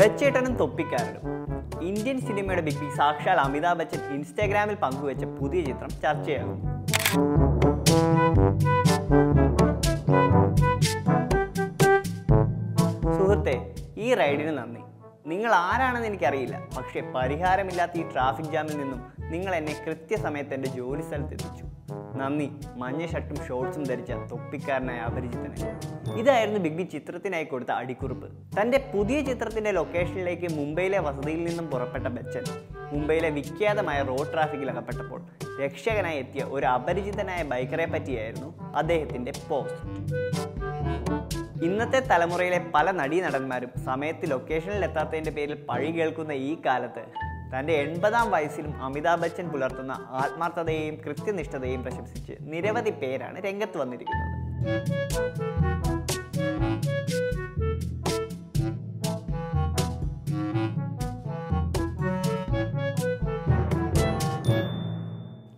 ബച്ചേട്ടനും തൊപ്പിക്കാരനും. ഇന്ത്യൻ സിനിമയുടെ big B സാക്ഷാൽ അമിതാഭ് ബച്ചൻ ഇൻസ്റ്റാഗ്രാമിൽ പങ്കുവച്ച പുതിയ ചിത്രം ചർച്ചയാകും. സുഹൃത്തെ ഈ റൈഡിന് നന്ദി. നിങ്ങൾ ആരാണെന്ന് എനിക്കറിയില്ല. പക്ഷേ പരിഹാരമില്ലാത്ത ഈ ട്രാഫിക് ജാമിൽ നിന്നും നിങ്ങൾ എന്നെ കൃത്യസമയത്ത് എന്റെ ജോലി സ്ഥലത്ത് എത്തിച്ചു നന്ദി. മഞ്ഞ ഷർട്ടും ഷോർട്സും ധരിച്ച തൊപ്പിക്കാരനായ അപരിചിതനെ. ഇതായിരുന്നു ബിഗ് ബി ചിത്രത്തിനായി കൊടുത്ത അടിക്കുറിപ്പ്. തന്റെ പുതിയ ചിത്രത്തിന്റെ ലൊക്കേഷനിലേക്ക് മുംബൈയിലെ വസതിയിൽ നിന്നും പുറപ്പെട്ട ബച്ചൻ മുംബൈയിലെ വിഖ്യാതമായ റോഡ് ട്രാഫിക്കിൽ അകപ്പെട്ടപ്പോൾ രക്ഷകനായി എത്തിയ ഒരു അപരിചിതനായ ബൈക്കറെ പറ്റിയായിരുന്നു അദ്ദേഹത്തിന്റെ പോസ്റ്റ് ഇന്നത്തെ തലമുറയിലെ പല നടീനടന്മാരും സമയത്ത് ലൊക്കേഷനിൽ എത്താത്തതിന്റെ പേരിൽ പഴി കേൾക്കുന്ന ഈ കാലത്ത് തന്റെ എൺപതാം വയസ്സിലും അമിതാഭ് ബച്ചൻ പുലർത്തുന്ന ആത്മാർത്ഥതയെയും കൃത്യനിഷ്ഠതയെയും പ്രശംസിച്ച് നിരവധി പേരാണ് രംഗത്ത് വന്നിരിക്കുന്നത്.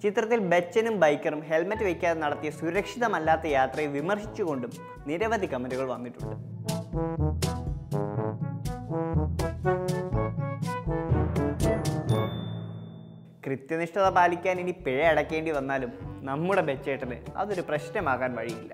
ചിത്രത്തിൽ ബച്ചനും ബൈക്കറും ഹെൽമറ്റ് വയ്ക്കാതെ നടത്തിയ സുരക്ഷിതമല്ലാത്ത യാത്രയെ വിമർശിച്ചുകൊണ്ടും നിരവധി കമന്റുകൾ വന്നിട്ടുണ്ട്. കൃത്യനിഷ്ഠത പാലിക്കാൻ ഇനി പിഴ അടയ്ക്കേണ്ടി വന്നാലും നമ്മുടെ ബച്ചേട്ടന് അതൊരു പ്രശ്നമാകാൻ വഴിയില്ല.